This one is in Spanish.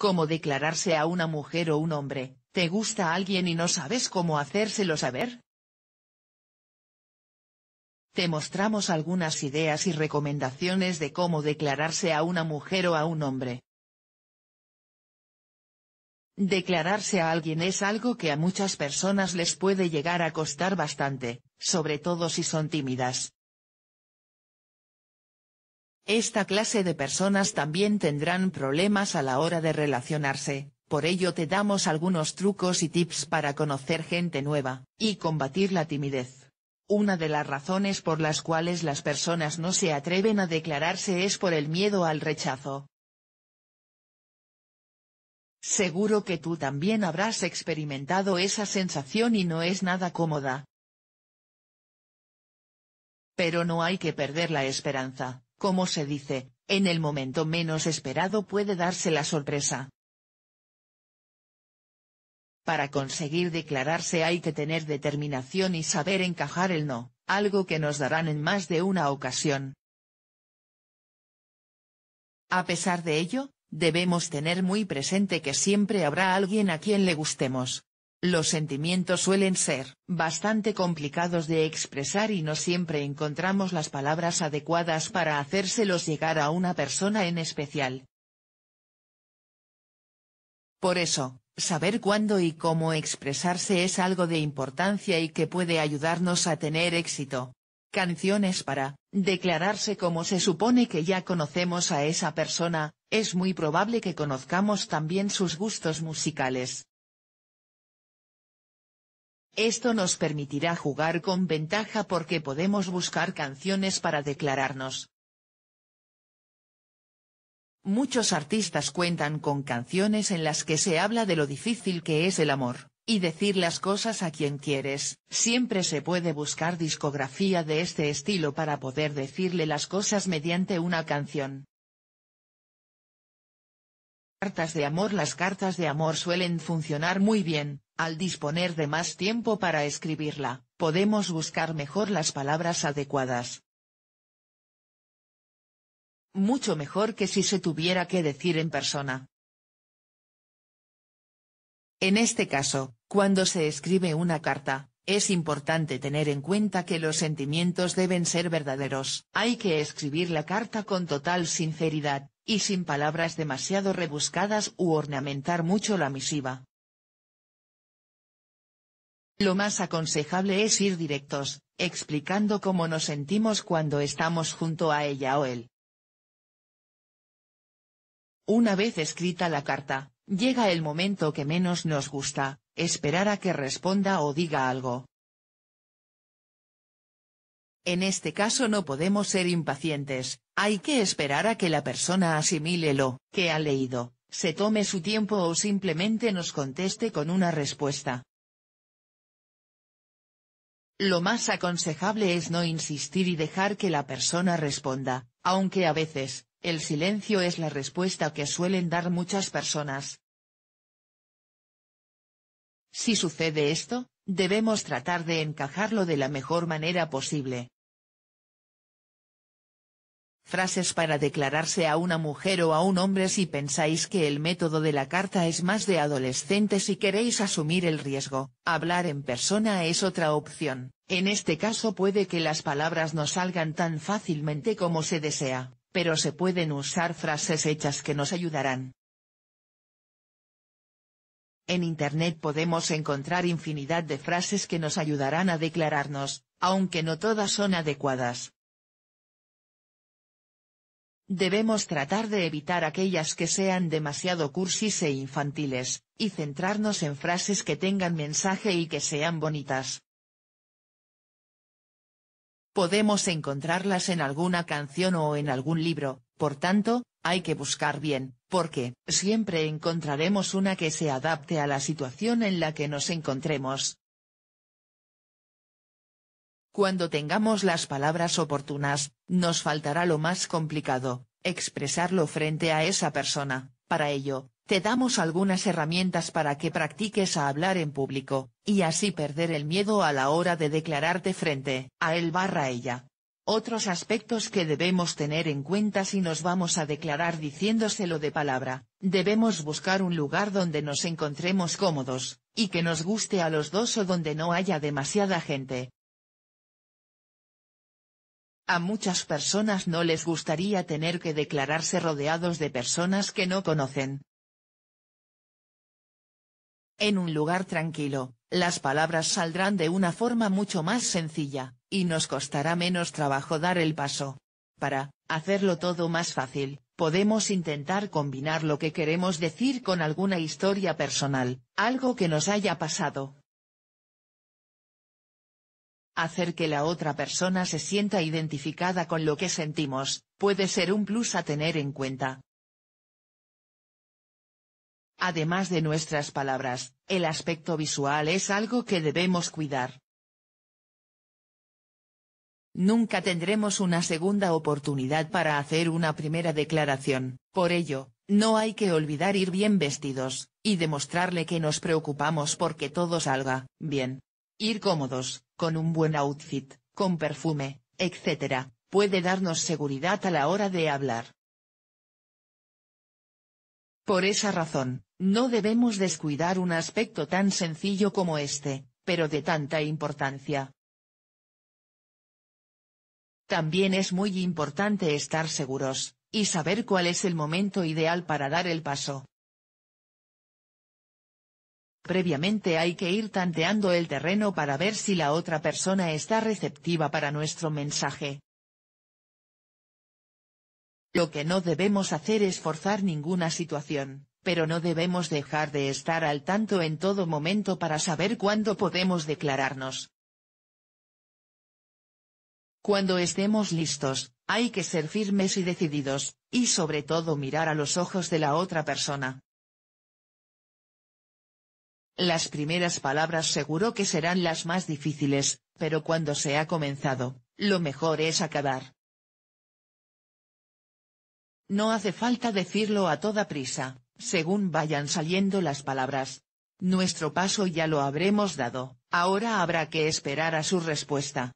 cómo declararse a una mujer o un hombre, ¿te gusta alguien y no sabes cómo hacérselo saber? Te mostramos algunas ideas y recomendaciones de cómo declararse a una mujer o a un hombre. Declararse a alguien es algo que a muchas personas les puede llegar a costar bastante, sobre todo si son tímidas. Esta clase de personas también tendrán problemas a la hora de relacionarse, por ello te damos algunos trucos y tips para conocer gente nueva, y combatir la timidez. Una de las razones por las cuales las personas no se atreven a declararse es por el miedo al rechazo. Seguro que tú también habrás experimentado esa sensación y no es nada cómoda. Pero no hay que perder la esperanza, como se dice, en el momento menos esperado puede darse la sorpresa. Para conseguir declararse hay que tener determinación y saber encajar el no, algo que nos darán en más de una ocasión. A pesar de ello, debemos tener muy presente que siempre habrá alguien a quien le gustemos. Los sentimientos suelen ser bastante complicados de expresar y no siempre encontramos las palabras adecuadas para hacérselos llegar a una persona en especial. Por eso, saber cuándo y cómo expresarse es algo de importancia y que puede ayudarnos a tener éxito. Canciones para declararse como se supone que ya conocemos a esa persona, es muy probable que conozcamos también sus gustos musicales. Esto nos permitirá jugar con ventaja porque podemos buscar canciones para declararnos. Muchos artistas cuentan con canciones en las que se habla de lo difícil que es el amor, y decir las cosas a quien quieres. Siempre se puede buscar discografía de este estilo para poder decirle las cosas mediante una canción. Cartas de amor Las cartas de amor suelen funcionar muy bien, al disponer de más tiempo para escribirla, podemos buscar mejor las palabras adecuadas. Mucho mejor que si se tuviera que decir en persona. En este caso, cuando se escribe una carta, es importante tener en cuenta que los sentimientos deben ser verdaderos. Hay que escribir la carta con total sinceridad, y sin palabras demasiado rebuscadas u ornamentar mucho la misiva. Lo más aconsejable es ir directos, explicando cómo nos sentimos cuando estamos junto a ella o él. Una vez escrita la carta, llega el momento que menos nos gusta, esperar a que responda o diga algo. En este caso no podemos ser impacientes, hay que esperar a que la persona asimile lo que ha leído, se tome su tiempo o simplemente nos conteste con una respuesta. Lo más aconsejable es no insistir y dejar que la persona responda, aunque a veces, el silencio es la respuesta que suelen dar muchas personas. Si sucede esto, debemos tratar de encajarlo de la mejor manera posible. Frases para declararse a una mujer o a un hombre si pensáis que el método de la carta es más de adolescentes y queréis asumir el riesgo, hablar en persona es otra opción, en este caso puede que las palabras no salgan tan fácilmente como se desea, pero se pueden usar frases hechas que nos ayudarán. En Internet podemos encontrar infinidad de frases que nos ayudarán a declararnos, aunque no todas son adecuadas. Debemos tratar de evitar aquellas que sean demasiado cursis e infantiles, y centrarnos en frases que tengan mensaje y que sean bonitas. Podemos encontrarlas en alguna canción o en algún libro, por tanto, hay que buscar bien, porque siempre encontraremos una que se adapte a la situación en la que nos encontremos. Cuando tengamos las palabras oportunas, nos faltará lo más complicado, expresarlo frente a esa persona, para ello, te damos algunas herramientas para que practiques a hablar en público, y así perder el miedo a la hora de declararte frente a él barra ella. Otros aspectos que debemos tener en cuenta si nos vamos a declarar diciéndoselo de palabra, debemos buscar un lugar donde nos encontremos cómodos, y que nos guste a los dos o donde no haya demasiada gente. A muchas personas no les gustaría tener que declararse rodeados de personas que no conocen. En un lugar tranquilo, las palabras saldrán de una forma mucho más sencilla, y nos costará menos trabajo dar el paso. Para hacerlo todo más fácil, podemos intentar combinar lo que queremos decir con alguna historia personal, algo que nos haya pasado. Hacer que la otra persona se sienta identificada con lo que sentimos, puede ser un plus a tener en cuenta. Además de nuestras palabras, el aspecto visual es algo que debemos cuidar. Nunca tendremos una segunda oportunidad para hacer una primera declaración, por ello, no hay que olvidar ir bien vestidos, y demostrarle que nos preocupamos porque todo salga bien. Ir cómodos, con un buen outfit, con perfume, etc., puede darnos seguridad a la hora de hablar. Por esa razón, no debemos descuidar un aspecto tan sencillo como este, pero de tanta importancia. También es muy importante estar seguros, y saber cuál es el momento ideal para dar el paso. Previamente hay que ir tanteando el terreno para ver si la otra persona está receptiva para nuestro mensaje. Lo que no debemos hacer es forzar ninguna situación, pero no debemos dejar de estar al tanto en todo momento para saber cuándo podemos declararnos. Cuando estemos listos, hay que ser firmes y decididos, y sobre todo mirar a los ojos de la otra persona. Las primeras palabras seguro que serán las más difíciles, pero cuando se ha comenzado, lo mejor es acabar. No hace falta decirlo a toda prisa, según vayan saliendo las palabras. Nuestro paso ya lo habremos dado, ahora habrá que esperar a su respuesta.